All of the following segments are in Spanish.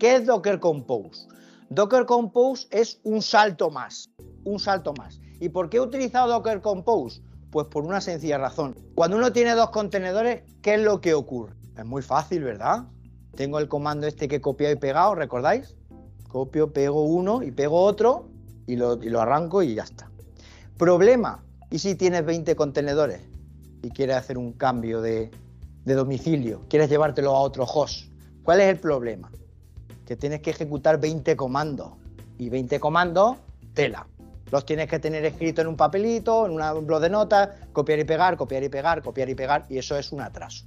¿Qué es Docker Compose? Docker Compose es un salto más, un salto más. ¿Y por qué he utilizado Docker Compose? Pues por una sencilla razón. Cuando uno tiene dos contenedores, ¿qué es lo que ocurre? Es muy fácil, ¿verdad? Tengo el comando este que he copiado y pegado, ¿recordáis? Copio, pego uno y pego otro y lo, arranco y ya está. Problema, ¿y si tienes 20 contenedores y quieres hacer un cambio de, de domicilio? ¿Quieres llevártelo a otro host? ¿Cuál es el problema? Que tienes que ejecutar 20 comandos. Y 20 comandos, tela. Los tienes que tener escritos en un papelito, en un blog de notas, copiar y pegar, copiar y pegar, copiar y pegar, y eso es un atraso.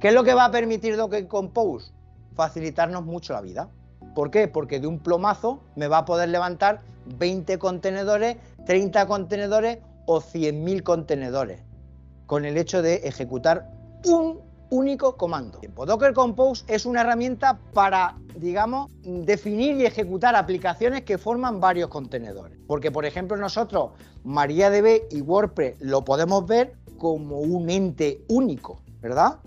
¿Qué es lo que va a permitir Docker Compose? Facilitarnos mucho la vida. ¿Por qué? Porque de un plomazo me va a poder levantar 20 contenedores, 30 contenedores o 100.000 contenedores con el hecho de ejecutar un único comando. Docker Compose es una herramienta para, digamos, definir y ejecutar aplicaciones que forman varios contenedores. Porque, por ejemplo, nosotros, MariaDB y WordPress lo podemos ver como un ente único, ¿verdad?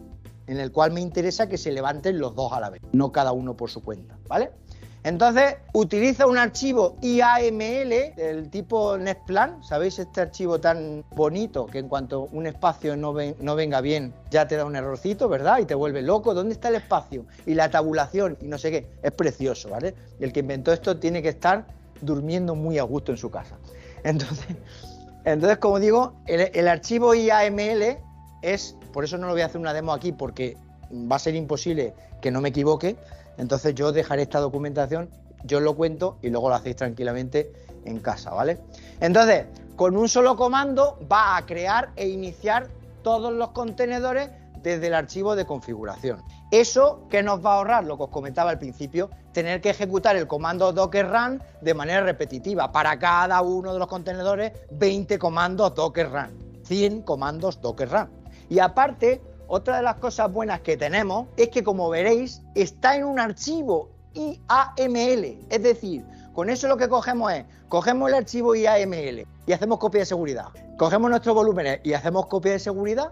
En el cual me interesa que se levanten los dos a la vez, no cada uno por su cuenta, ¿vale? Entonces, utiliza un archivo IAML del tipo NetPlan. ¿Sabéis este archivo tan bonito que en cuanto un espacio no, venga bien ya te da un errorcito, ¿verdad? Y te vuelve loco. ¿Dónde está el espacio? Y la tabulación y no sé qué. Es precioso, ¿vale? El que inventó esto tiene que estar durmiendo muy a gusto en su casa. Entonces, entonces como digo, el, el archivo IAML es, por eso no lo voy a hacer una demo aquí porque va a ser imposible que no me equivoque, entonces yo dejaré esta documentación, yo lo cuento y luego lo hacéis tranquilamente en casa, ¿vale? Entonces, con un solo comando va a crear e iniciar todos los contenedores desde el archivo de configuración. Eso que nos va a ahorrar, lo que os comentaba al principio, tener que ejecutar el comando docker run de manera repetitiva. Para cada uno de los contenedores, 20 comandos docker run, 100 comandos docker run. Y aparte, otra de las cosas buenas que tenemos es que, como veréis, está en un archivo IAML. Es decir, con eso lo que cogemos es, cogemos el archivo IAML y hacemos copia de seguridad. Cogemos nuestros volúmenes y hacemos copia de seguridad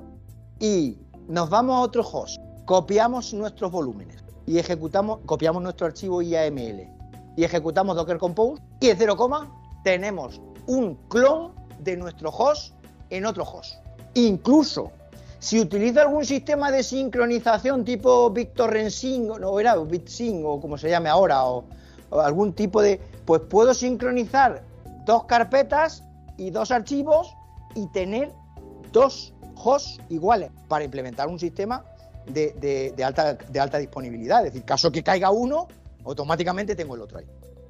y nos vamos a otro host, copiamos nuestros volúmenes y ejecutamos, copiamos nuestro archivo IAML y ejecutamos Docker Compose y en 0, tenemos un clon de nuestro host en otro host. Incluso si utilizo algún sistema de sincronización tipo VictorRensync, o era BitSync o como se llame ahora, o, algún tipo de, pues puedo sincronizar dos carpetas y dos archivos y tener dos hosts iguales para implementar un sistema de, alta, de alta disponibilidad. Es decir, caso que caiga uno, automáticamente tengo el otro ahí.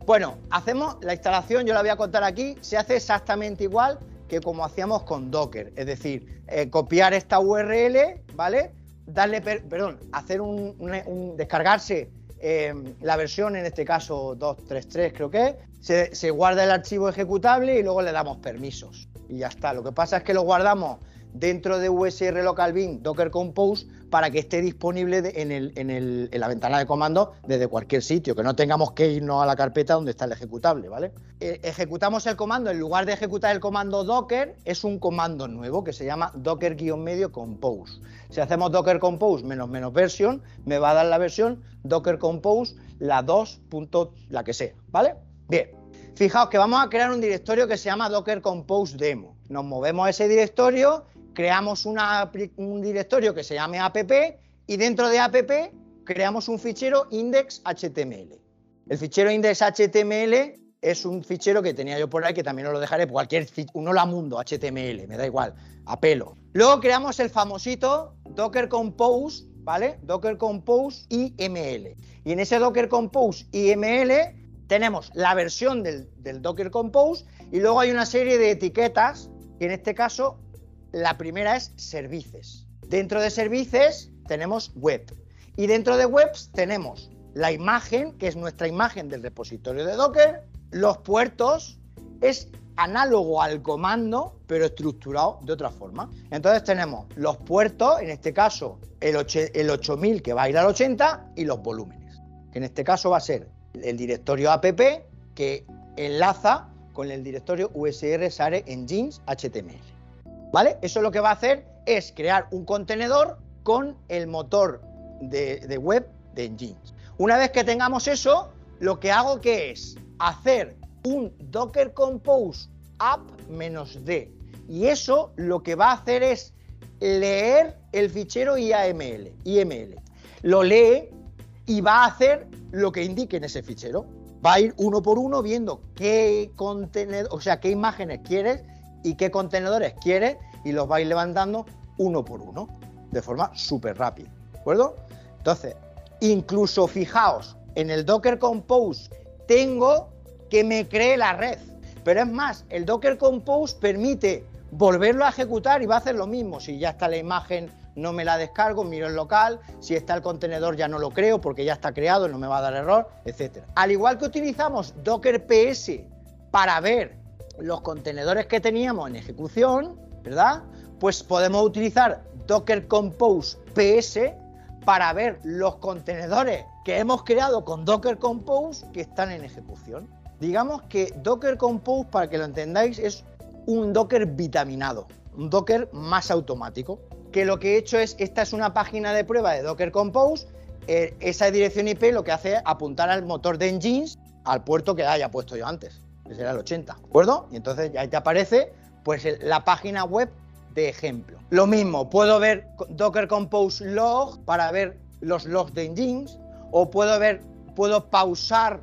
Bueno, hacemos la instalación, yo la voy a contar aquí, se hace exactamente igual que como hacíamos con Docker, es decir, eh, copiar esta URL, ¿vale? Darle, perdón, hacer un, descargarse eh, la versión, en este caso 233 creo que se, se guarda el archivo ejecutable y luego le damos permisos. Y ya está. Lo que pasa es que lo guardamos dentro de USR Local Bin Docker Compose para que esté disponible en, la ventana de comando desde cualquier sitio, que no tengamos que irnos a la carpeta donde está el ejecutable, ¿vale? Eh, ejecutamos el comando, en lugar de ejecutar el comando Docker, es un comando nuevo que se llama Docker-medio Compose. Si hacemos Docker Compose menos menos version, me va a dar la versión Docker Compose la 2. la que sea, ¿vale? Bien. Fijaos que vamos a crear un directorio que se llama Docker Compose Demo. Nos movemos a ese directorio creamos un directorio que se llame app y dentro de app creamos un fichero index.html. El fichero index.html es un fichero que tenía yo por ahí que también os lo dejaré, cualquier uno la mundo HTML, me da igual, a pelo. Luego creamos el famosito Docker Compose, ¿vale? Docker Compose IML. Y en ese Docker Compose IML tenemos la versión del, del Docker Compose y luego hay una serie de etiquetas, que en este caso la primera es services. Dentro de services tenemos web. Y dentro de webs tenemos la imagen, que es nuestra imagen del repositorio de Docker. Los puertos es análogo al comando, pero estructurado de otra forma. Entonces tenemos los puertos, en este caso el, el 8000 que va a ir al 80 y los volúmenes, que en este caso va a ser el directorio app que enlaza con el directorio USR SARE HTML. ¿Vale? Eso lo que va a hacer es crear un contenedor con el motor de, web de Engines. Una vez que tengamos eso, lo que hago que es hacer un Docker Compose app "-d". Y eso lo que va a hacer es leer el fichero IAML, IML. Lo lee y va a hacer lo que indique en ese fichero. Va a ir uno por uno viendo qué contenedor, o sea, qué imágenes quieres y qué contenedores quieres y los va a ir levantando uno por uno, de forma súper rápida. ¿De acuerdo? Entonces, incluso fijaos, en el Docker Compose tengo que me cree la red. Pero es más, el Docker Compose permite volverlo a ejecutar y va a hacer lo mismo. Si ya está la imagen, no me la descargo, miro el local. Si está el contenedor, ya no lo creo porque ya está creado, no me va a dar error, etc. Al igual que utilizamos Docker PS para ver los contenedores que teníamos en ejecución, ¿verdad? Pues podemos utilizar Docker Compose PS para ver los contenedores que hemos creado con Docker Compose que están en ejecución. Digamos que Docker Compose, para que lo entendáis, es un Docker vitaminado, un Docker más automático. Que lo que he hecho es, esta es una página de prueba de Docker Compose, eh, esa dirección IP lo que hace es apuntar al motor de engines al puerto que haya puesto yo antes, será el 80, ¿de acuerdo? Y entonces ya te aparece pues la página web de ejemplo. Lo mismo, puedo ver Docker Compose log para ver los logs de engines o puedo ver, puedo pausar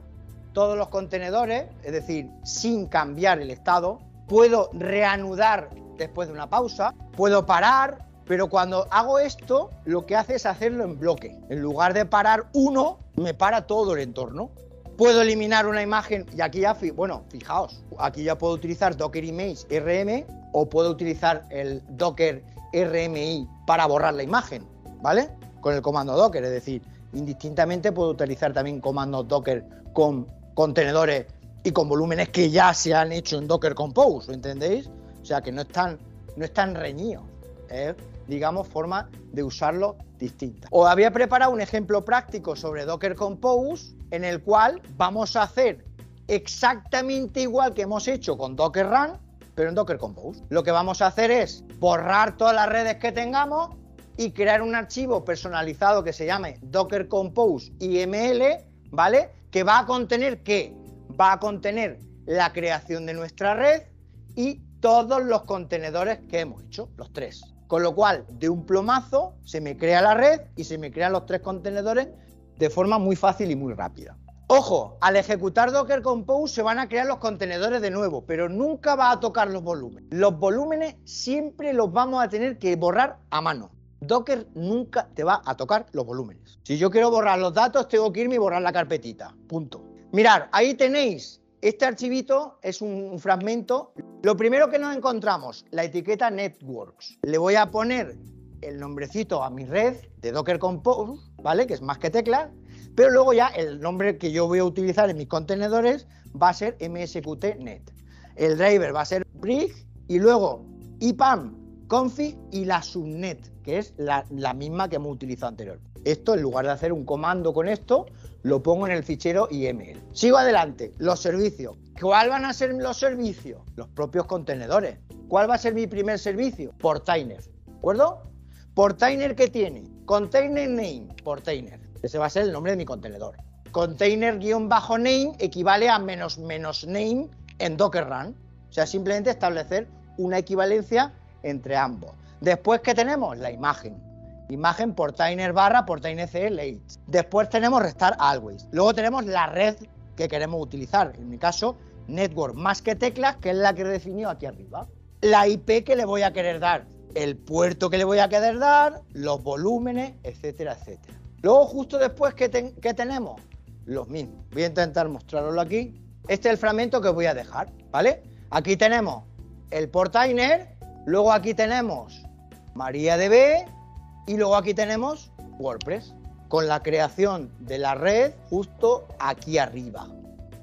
todos los contenedores, es decir, sin cambiar el estado, puedo reanudar después de una pausa, puedo parar, pero cuando hago esto, lo que hace es hacerlo en bloque. En lugar de parar uno, me para todo el entorno. Puedo eliminar una imagen y aquí ya, bueno, fijaos, aquí ya puedo utilizar Docker Image RM o puedo utilizar el Docker RMI para borrar la imagen, ¿vale? Con el comando Docker, es decir, indistintamente puedo utilizar también comandos Docker con contenedores y con volúmenes que ya se han hecho en Docker Compose, ¿entendéis? O sea que no están, no están reñidos, es, digamos, forma de usarlo distinta. Os había preparado un ejemplo práctico sobre Docker Compose en el cual vamos a hacer exactamente igual que hemos hecho con Docker Run, pero en Docker Compose. Lo que vamos a hacer es borrar todas las redes que tengamos y crear un archivo personalizado que se llame Docker Compose IML, ¿vale? Que va a contener qué? va a contener la creación de nuestra red y todos los contenedores que hemos hecho, los tres. Con lo cual, de un plomazo se me crea la red y se me crean los tres contenedores de forma muy fácil y muy rápida. Ojo, al ejecutar Docker Compose se van a crear los contenedores de nuevo, pero nunca va a tocar los volúmenes. Los volúmenes siempre los vamos a tener que borrar a mano. Docker nunca te va a tocar los volúmenes. Si yo quiero borrar los datos, tengo que irme y borrar la carpetita. Punto. Mirar, ahí tenéis, este archivito es un fragmento. Lo primero que nos encontramos, la etiqueta Networks. Le voy a poner el nombrecito a mi red de Docker Compose, ¿vale? Que es más que teclas, pero luego ya el nombre que yo voy a utilizar en mis contenedores va a ser msqt.net. El driver va a ser brig y luego IPAM config y la subnet, que es la, la misma que hemos utilizado anterior. Esto, en lugar de hacer un comando con esto, lo pongo en el fichero IML. Sigo adelante, los servicios. ¿Cuál van a ser los servicios? Los propios contenedores. ¿Cuál va a ser mi primer servicio? Portainer. ¿De acuerdo? Portainer que tiene container name, portainer. Ese va a ser el nombre de mi contenedor. Container-name equivale a menos menos name en Docker Run. O sea, simplemente establecer una equivalencia entre ambos. Después, ¿qué tenemos? La imagen. Imagen portainer barra portainer c late. Después tenemos restar always. Luego tenemos la red que queremos utilizar. En mi caso, network más que teclas, que es la que he definido aquí arriba. La IP que le voy a querer dar. El puerto que le voy a querer dar, los volúmenes, etcétera, etcétera. Luego, justo después, ¿qué, tenemos? Los mismos. Voy a intentar mostraroslo aquí. Este es el fragmento que voy a dejar, ¿vale? Aquí tenemos el portainer, luego aquí tenemos MariaDB, y luego aquí tenemos WordPress, con la creación de la red justo aquí arriba.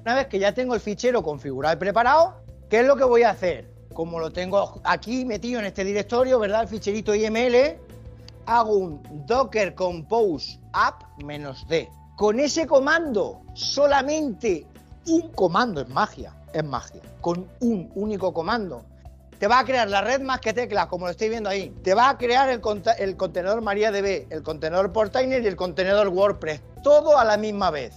Una vez que ya tengo el fichero configurado y preparado, ¿qué es lo que voy a hacer? Como lo tengo aquí metido en este directorio, ¿verdad? El ficherito IML, hago un docker compose app-d. Con ese comando, solamente un comando es magia, es magia. Con un único comando te va a crear la red más que teclas, como lo estoy viendo ahí. Te va a crear el, el contenedor MariaDB, el contenedor Portainer y el contenedor WordPress. Todo a la misma vez.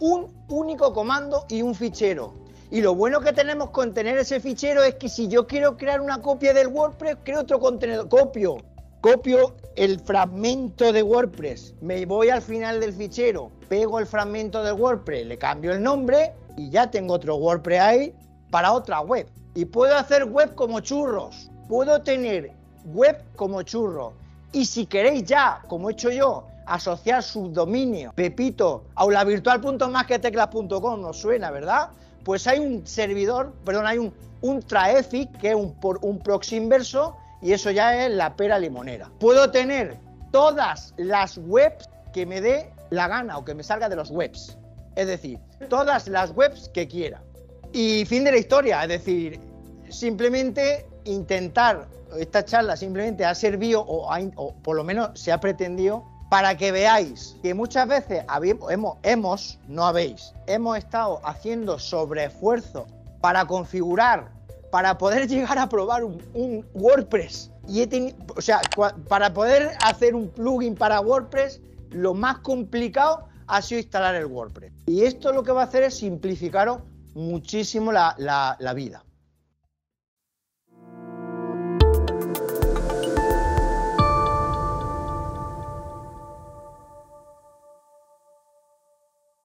Un único comando y un fichero. Y lo bueno que tenemos con tener ese fichero es que si yo quiero crear una copia del WordPress, creo otro contenedor, copio, copio el fragmento de WordPress, me voy al final del fichero, pego el fragmento de WordPress, le cambio el nombre y ya tengo otro WordPress ahí para otra web. Y puedo hacer web como churros, puedo tener web como churros. Y si queréis ya, como he hecho yo, asociar subdominio, Pepito, aulavirtual.masqueteclas.com, nos suena, ¿verdad? Pues hay un servidor, perdón, hay un, un Traefic, que es un, un proxy inverso, y eso ya es la pera limonera. Puedo tener todas las webs que me dé la gana o que me salga de los webs. Es decir, todas las webs que quiera. Y fin de la historia, es decir, simplemente intentar, esta charla simplemente ha servido o por lo menos se ha pretendido para que veáis que muchas veces hemos, no habéis, hemos estado haciendo sobreesfuerzo para configurar, para poder llegar a probar un, WordPress. Y he o sea, para poder hacer un plugin para WordPress, lo más complicado ha sido instalar el WordPress. Y esto lo que va a hacer es simplificaros muchísimo la vida.